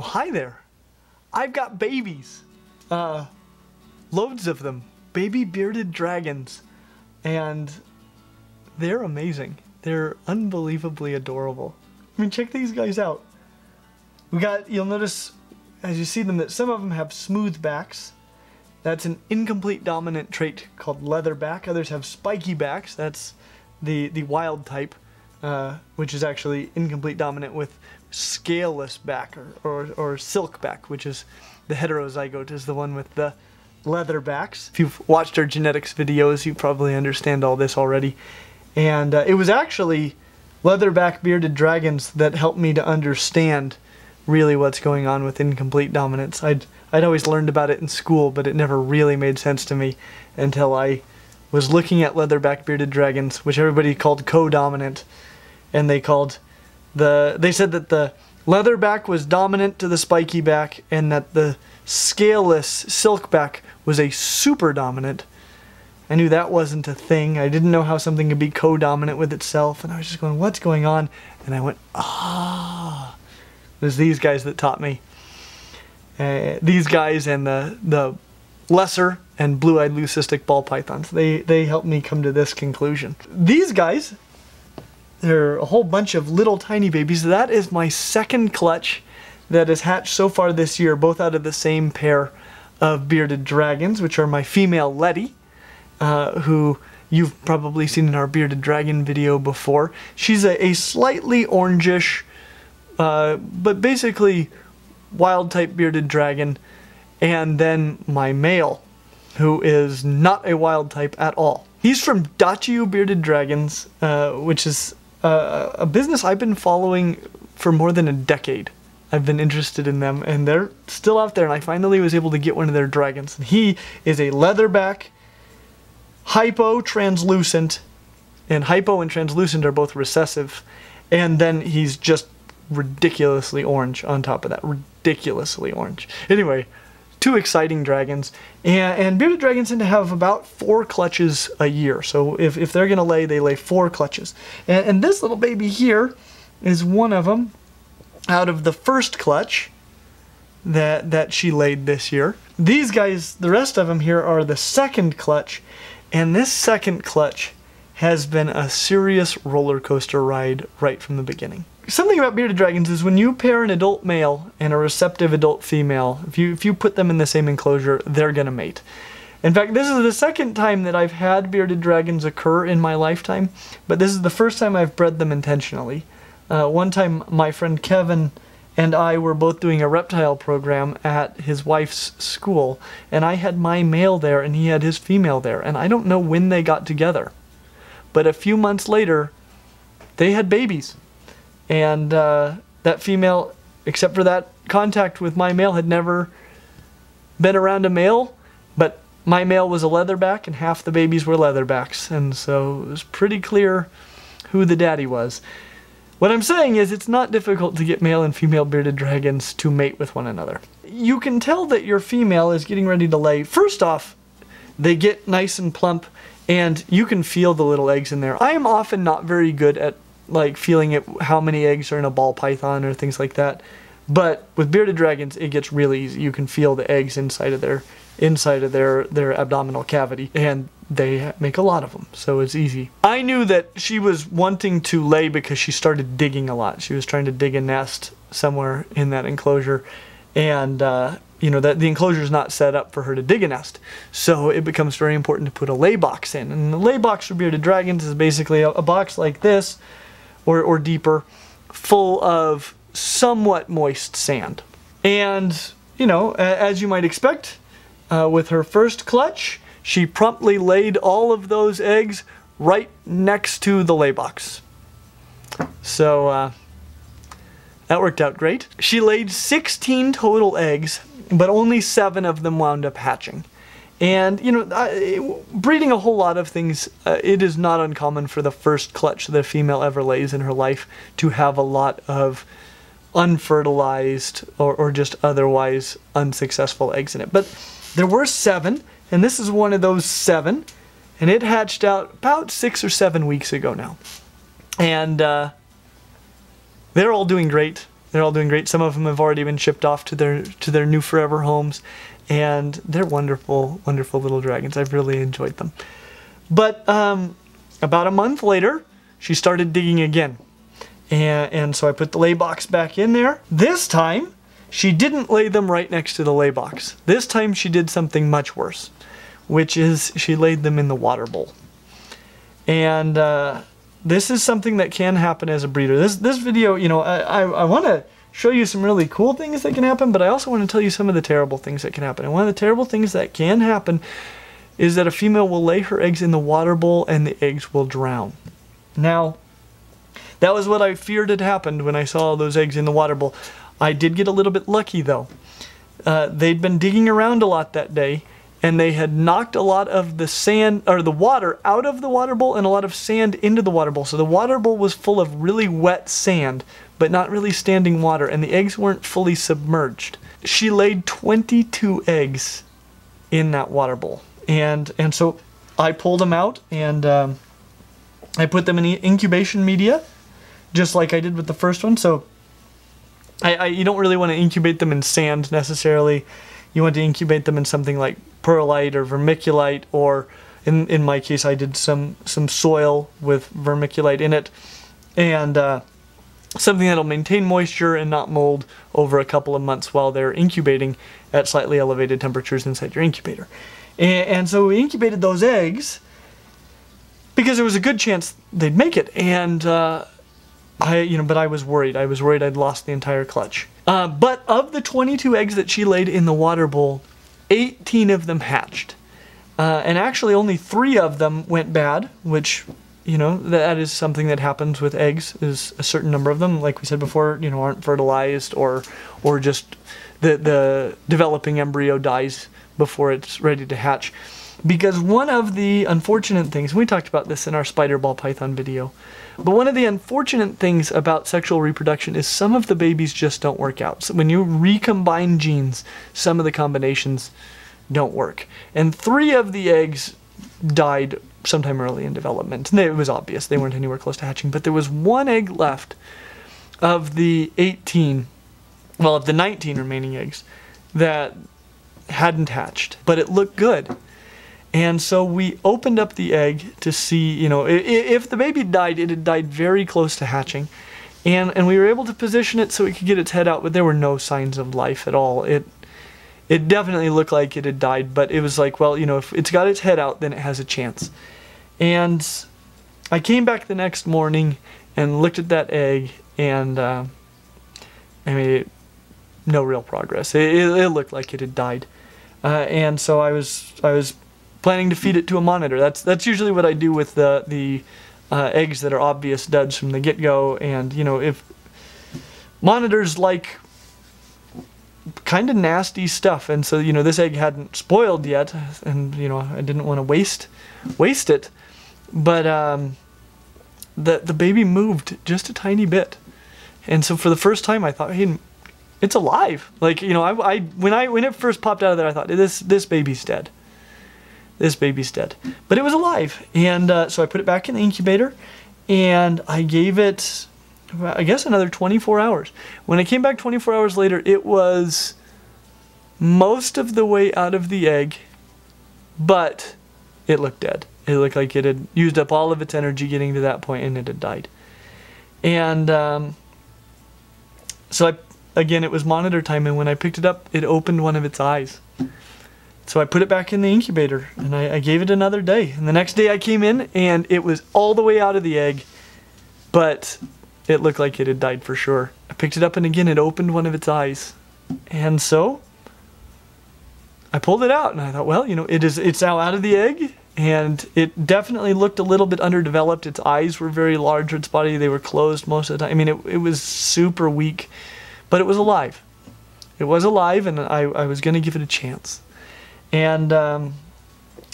Well, hi there. I've got babies. Uh, loads of them. Baby bearded dragons. And they're amazing. They're unbelievably adorable. I mean, check these guys out. We got, you'll notice as you see them that some of them have smooth backs. That's an incomplete dominant trait called leatherback. Others have spiky backs. That's the, the wild type, uh, which is actually incomplete dominant with scaleless back or, or, or silk back, which is the heterozygote, is the one with the leather backs. If you've watched our genetics videos, you probably understand all this already. And uh, it was actually leatherback bearded dragons that helped me to understand really what's going on with incomplete dominance. I'd I'd always learned about it in school, but it never really made sense to me until I was looking at leatherback bearded dragons, which everybody called co-dominant, and they called the they said that the leatherback was dominant to the spiky back and that the scaleless silkback was a super dominant. I knew that wasn't a thing. I didn't know how something could be co-dominant with itself, and I was just going, "What's going on?" And I went, "Ah." It was these guys that taught me. Uh, these guys and the the lesser and blue-eyed leucistic ball pythons. They they helped me come to this conclusion. These guys, they're a whole bunch of little tiny babies. That is my second clutch that has hatched so far this year, both out of the same pair of bearded dragons, which are my female Letty, uh, who you've probably seen in our bearded dragon video before. She's a, a slightly orangish, uh, but basically wild type bearded dragon, and then my male, who is not a wild type at all. He's from Dachiu Bearded Dragons, uh, which is uh, a business I've been following for more than a decade. I've been interested in them, and they're still out there. And I finally was able to get one of their dragons. And he is a leatherback, hypo translucent, and hypo and translucent are both recessive. And then he's just ridiculously orange on top of that. Ridiculously orange. Anyway, two exciting dragons. And, and bearded dragons tend to have about four clutches a year. So if, if they're going to lay, they lay four clutches. And, and this little baby here is one of them out of the first clutch that that she laid this year. These guys, the rest of them here are the second clutch, and this second clutch has been a serious roller coaster ride right from the beginning. Something about bearded dragons is when you pair an adult male and a receptive adult female, if you if you put them in the same enclosure, they're gonna mate. In fact, this is the second time that I've had bearded dragons occur in my lifetime, but this is the first time I've bred them intentionally. Uh, one time, my friend Kevin and I were both doing a reptile program at his wife's school, and I had my male there and he had his female there, and I don't know when they got together. But a few months later, they had babies. And uh, that female, except for that contact with my male, had never been around a male, but my male was a leatherback and half the babies were leatherbacks. And so it was pretty clear who the daddy was. What I'm saying is it's not difficult to get male and female bearded dragons to mate with one another. You can tell that your female is getting ready to lay. First off, they get nice and plump and you can feel the little eggs in there. I am often not very good at like feeling it how many eggs are in a ball python or things like that. But with bearded dragons, it gets really easy. You can feel the eggs inside of their inside of their their abdominal cavity, and they make a lot of them, so it's easy. I knew that she was wanting to lay because she started digging a lot. She was trying to dig a nest somewhere in that enclosure, and uh, you know that the enclosure is not set up for her to dig a nest. So it becomes very important to put a lay box in. And the lay box for bearded dragons is basically a, a box like this, or or deeper, full of somewhat moist sand. And you know, as you might expect, uh, with her first clutch she promptly laid all of those eggs right next to the lay box. So uh, that worked out great. She laid 16 total eggs, but only seven of them wound up hatching. And, you know, uh, breeding a whole lot of things, uh, it is not uncommon for the first clutch that a female ever lays in her life to have a lot of unfertilized or, or just otherwise unsuccessful eggs in it. But there were seven, and this is one of those seven. And it hatched out about six or seven weeks ago now. And uh, they're all doing great. they're all doing great. Some of them have already been shipped off to their to their new forever homes, and they're wonderful, wonderful little dragons. I've really enjoyed them. But um, about a month later, she started digging again, and and so I put the lay box back in there. This time, she didn't lay them right next to the lay box. This time, she did something much worse, which is she laid them in the water bowl. And uh, this is something that can happen as a breeder. This this video, you know, I, I, I want to show you some really cool things that can happen, but I also want to tell you some of the terrible things that can happen. And one of the terrible things that can happen is that a female will lay her eggs in the water bowl and the eggs will drown. Now, that was what I feared had happened when I saw those eggs in the water bowl. I did get a little bit lucky though. Uh, they'd been digging around a lot that day and they had knocked a lot of the sand or the water out of the water bowl and a lot of sand into the water bowl. So the water bowl was full of really wet sand, but not really standing water, and the eggs weren't fully submerged. She laid 22 eggs in that water bowl, and and so I pulled them out and um, I put them in incubation media, just like I did with the first one. So I, I you don't really want to incubate them in sand necessarily. You want to incubate them in something like perlite or vermiculite or in, in my case I did some some soil with vermiculite in it and uh, something that'll maintain moisture and not mold over a couple of months while they're incubating at slightly elevated temperatures inside your incubator. And, so we incubated those eggs because there was a good chance they'd make it. And uh, I you know but I was worried. I was worried I'd lost the entire clutch. Uh, but of the 22 eggs that she laid in the water bowl 18 of them hatched. Uh, and actually, only three of them went bad, which, you know, that is something that happens with eggs. Is a certain number of them, like we said before, you know, aren't fertilized or, or just the the developing embryo dies before it's ready to hatch. Because one of the unfortunate things, we talked about this in our spider ball python video, but one of the unfortunate things about sexual reproduction is some of the babies just don't work out. So when you recombine genes, some of the combinations don't work. And three of the eggs died sometime early in development. And it was obvious they weren't anywhere close to hatching, but there was one egg left of the 18, well, of the 19 remaining eggs that hadn't hatched, but it looked good. And so we opened up the egg to see, you know, if the baby died, it had died very close to hatching. And, and we were able to position it so it could get its head out, but there were no signs of life at all. It, it definitely looked like it had died, but it was like, well, you know, if it's got its head out, then it has a chance. And I came back the next morning and looked at that egg, and uh, I mean, no real progress. It, it, it, looked like it had died. Uh, and so I was, I was planning to feed it to a monitor. That's that's usually what I do with the the uh, eggs that are obvious duds from the get-go. And you know, if monitors like kind of nasty stuff, and so you know this egg hadn't spoiled yet, and you know I didn't want to waste waste it, but um, the the baby moved just a tiny bit, and so for the first time I thought, hey, it's alive. Like you know, I, I when I when it first popped out of there, I thought this this baby's dead this baby's dead. But it was alive. And uh, so I put it back in the incubator and I gave it, I guess, another 24 hours. When I came back 24 hours later, it was most of the way out of the egg, but it looked dead. It looked like it had used up all of its energy getting to that point and it had died. And um, so I, again, it was monitor time, and when I picked it up, it opened one of its eyes. So I put it back in the incubator and I, I, gave it another day. And the next day I came in and it was all the way out of the egg, but it looked like it had died for sure. I picked it up and again it opened one of its eyes. And so I pulled it out and I thought, well, you know, it is it's now out of the egg and it definitely looked a little bit underdeveloped. Its eyes were very large, its body, they were closed most of the time. I mean, it, it was super weak, but it was alive. It was alive and I, I was going to give it a chance. And um,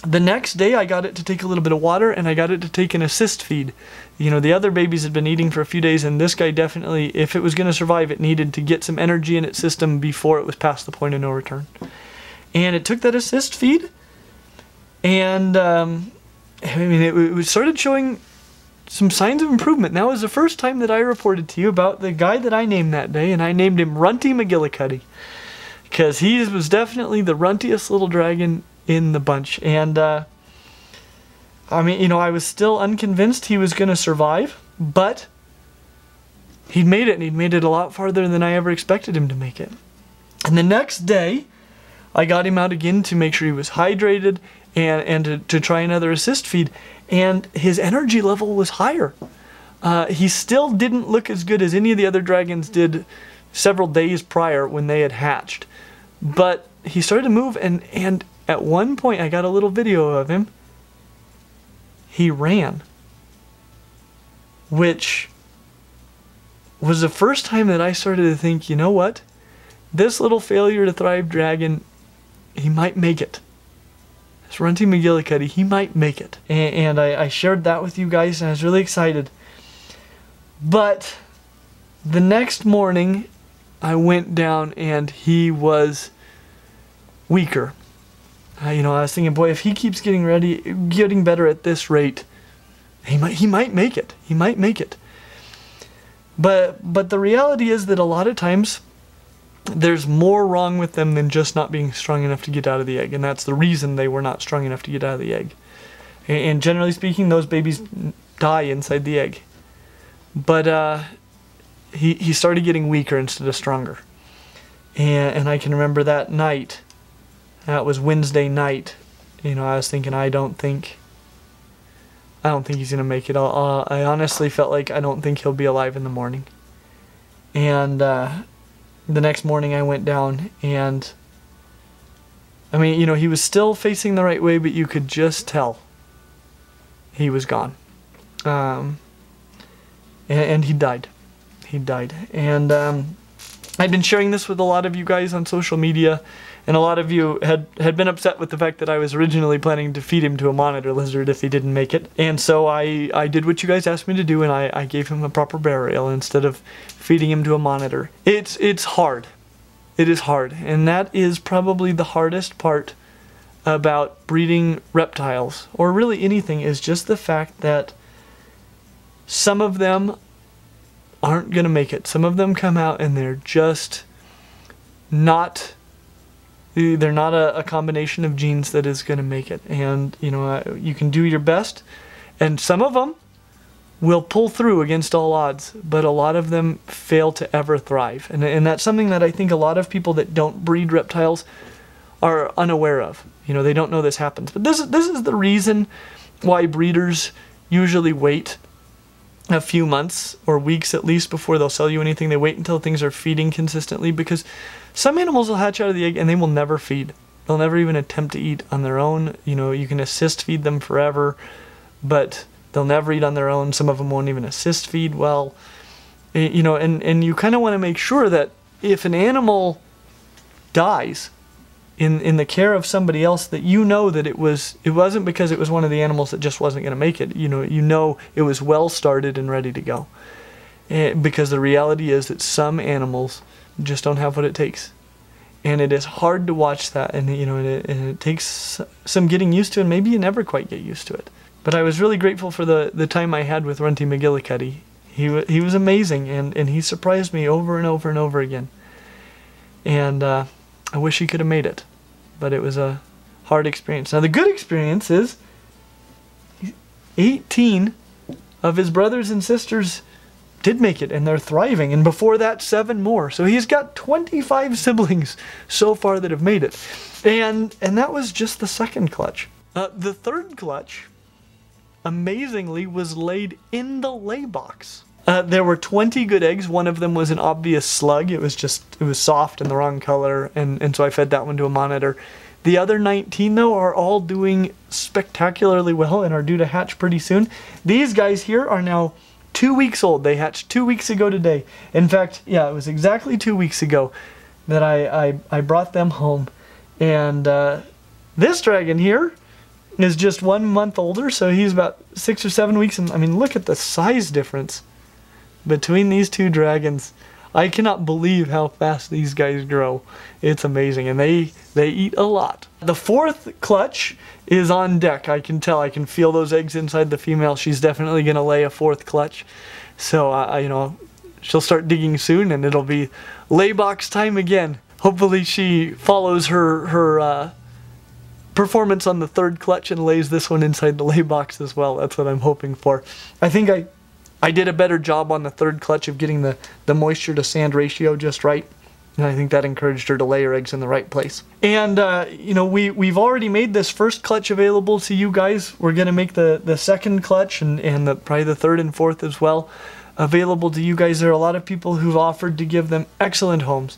the next day, I got it to take a little bit of water and I got it to take an assist feed. You know, the other babies had been eating for a few days, and this guy definitely, if it was going to survive, it needed to get some energy in its system before it was past the point of no return. And it took that assist feed, and um, I mean, it, it started showing some signs of improvement. That was the first time that I reported to you about the guy that I named that day, and I named him Runty McGillicuddy. Because he was definitely the runtiest little dragon in the bunch. And, uh, I mean, you know, I was still unconvinced he was going to survive, but he'd made it, and he'd made it a lot farther than I ever expected him to make it. And the next day, I got him out again to make sure he was hydrated and, and to, to try another assist feed, and his energy level was higher. Uh, he still didn't look as good as any of the other dragons did several days prior when they had hatched. But he started to move, and, and at one point, I got a little video of him. He ran, which was the first time that I started to think, you know what? This little failure to thrive dragon, he might make it. This Runty McGillicuddy, he might make it. And, and I, I shared that with you guys, and I was really excited. But the next morning, I went down and he was weaker. Uh, you know, I was thinking, boy, if he keeps getting ready, getting better at this rate, he might he might make it. He might make it. But but the reality is that a lot of times there's more wrong with them than just not being strong enough to get out of the egg, and that's the reason they were not strong enough to get out of the egg. And generally speaking, those babies die inside the egg. But uh, he he started getting weaker instead of stronger. And and I can remember that night. That was Wednesday night. You know, I was thinking, I don't think. I don't think he's gonna make it. Uh, I honestly felt like I don't think he'll be alive in the morning. And uh, the next morning, I went down and. I mean, you know, he was still facing the right way, but you could just tell he was gone. Um, and, and he died he died. And um, I'd been sharing this with a lot of you guys on social media, and a lot of you had, had been upset with the fact that I was originally planning to feed him to a monitor lizard if he didn't make it. And so I, I did what you guys asked me to do, and I, I gave him a proper burial instead of feeding him to a monitor. It's, it's hard. It is hard. And that is probably the hardest part about breeding reptiles, or really anything, is just the fact that some of them aren't going to make it. Some of them come out and they're just not they're not a, a combination of genes that is going to make it. And you know, uh, you can do your best and some of them will pull through against all odds, but a lot of them fail to ever thrive. And, and that's something that I think a lot of people that don't breed reptiles are unaware of. You know, they don't know this happens. But this, this is the reason why breeders usually wait a few months or weeks at least before they'll sell you anything. They wait until things are feeding consistently because some animals will hatch out of the egg and they will never feed. They'll never even attempt to eat on their own. You know, you can assist feed them forever, but they'll never eat on their own. Some of them won't even assist feed well. You know, and, and you kind of want to make sure that if an animal dies, in in the care of somebody else that you know that it was it wasn't because it was one of the animals that just wasn't going to make it. You know you know it was well started and ready to go. And eh, because the reality is that some animals just don't have what it takes. And it is hard to watch that and you know and it, and it takes some getting used to and maybe you never quite get used to it. But I was really grateful for the the time I had with Runty McGillicuddy. He he was amazing and and he surprised me over and over and over again. And uh, I wish he could have made it, but it was a hard experience. Now the good experience is 18 of his brothers and sisters did make it and they're thriving and before that seven more. So he's got 25 siblings so far that have made it. And and that was just the second clutch. Uh, the third clutch amazingly was laid in the lay box. Uh, there were 20 good eggs. One of them was an obvious slug. It was just, it was soft and the wrong color, and, and so I fed that one to a monitor. The other 19, though, are all doing spectacularly well and are due to hatch pretty soon. These guys here are now two weeks old. They hatched two weeks ago today. In fact, yeah, it was exactly two weeks ago that I, I, I brought them home. And uh, this dragon here is just one month older, so he's about six or seven weeks. And I mean, look at the size difference between these two dragons. I cannot believe how fast these guys grow. It's amazing, and they they eat a lot. The fourth clutch is on deck. I can tell. I can feel those eggs inside the female. She's definitely gonna lay a fourth clutch. So uh, you know, she'll start digging soon, and it'll be lay box time again. Hopefully, she follows her her. Uh, performance on the third clutch and lays this one inside the lay box as well. That's what I'm hoping for. I think I I did a better job on the third clutch of getting the, the moisture to sand ratio just right. And I think that encouraged her to lay her eggs in the right place. And, uh, you know, we, we've already made this first clutch available to you guys. We're going to make the, the second clutch and, and the, probably the third and fourth as well available to you guys. There are a lot of people who've offered to give them excellent homes.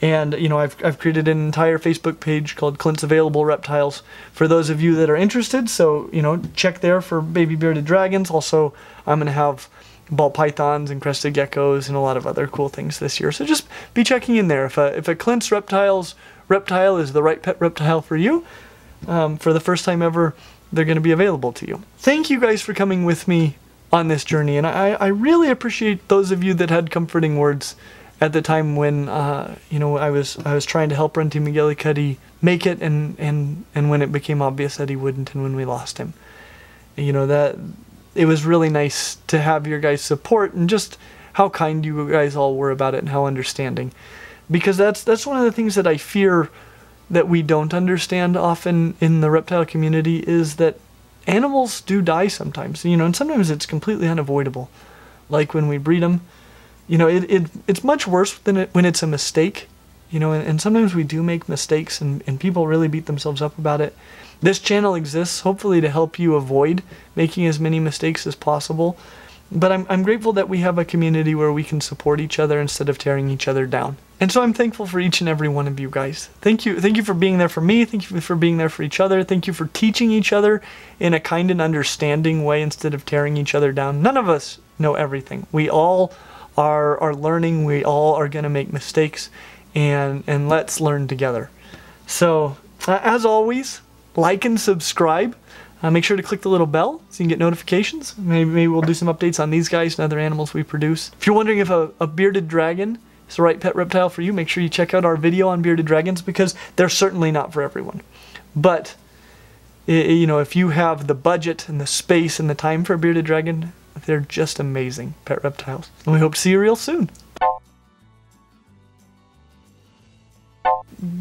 And, you know, I've, I've created an entire Facebook page called Clint's Available Reptiles for those of you that are interested. So, you know, check there for baby bearded dragons. Also, I'm going to have ball pythons and crested geckos and a lot of other cool things this year. So just be checking in there. If a, if a Clint's Reptiles reptile is the right pet reptile for you, um, for the first time ever, they're going to be available to you. Thank you guys for coming with me on this journey. And I, I really appreciate those of you that had comforting words at the time when uh, you know I was I was trying to help Runty McGillicuddy make it, and and and when it became obvious that he wouldn't, and when we lost him, you know that it was really nice to have your guys' support and just how kind you guys all were about it and how understanding, because that's that's one of the things that I fear that we don't understand often in the reptile community is that animals do die sometimes, you know, and sometimes it's completely unavoidable, like when we breed them you know, it, it it's much worse than it, when it's a mistake, you know, and, and sometimes we do make mistakes and, and people really beat themselves up about it. This channel exists hopefully to help you avoid making as many mistakes as possible. But I'm, I'm grateful that we have a community where we can support each other instead of tearing each other down. And so I'm thankful for each and every one of you guys. Thank you. Thank you for being there for me. Thank you for being there for each other. Thank you for teaching each other in a kind and understanding way instead of tearing each other down. None of us know everything. We all are, are learning. We all are going to make mistakes, and, and let's learn together. So, uh, as always, like and subscribe. Uh, make sure to click the little bell so you can get notifications. Maybe, maybe we'll do some updates on these guys and other animals we produce. If you're wondering if a, a bearded dragon is the right pet reptile for you, make sure you check out our video on bearded dragons because they're certainly not for everyone. But, you know, if you have the budget and the space and the time for a bearded dragon, they're just amazing pet reptiles. And we hope to see you real soon.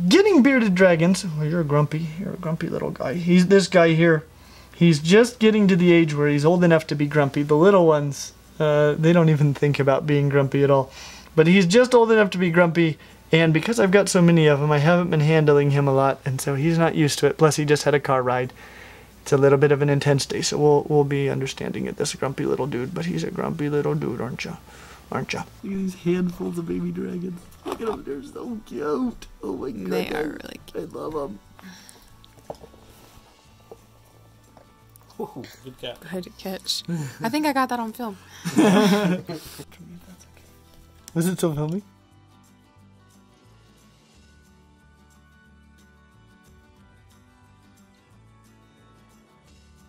Getting bearded dragons. Well, you're a grumpy. You're a grumpy little guy. He's this guy here. He's just getting to the age where he's old enough to be grumpy. The little ones, uh, they don't even think about being grumpy at all. But he's just old enough to be grumpy, and because I've got so many of them, I haven't been handling him a lot, and so he's not used to it. Plus, he just had a car ride it's a little bit of an intense day, so we'll we'll be understanding it. This grumpy little dude, but he's a grumpy little dude, aren't you? Aren't you? Look at these handfuls of baby dragons. Look at them, they're so cute. Oh my god, they are really cute. I love them. Ooh, good catch. Good catch. I think I got that on film. Was it still filming?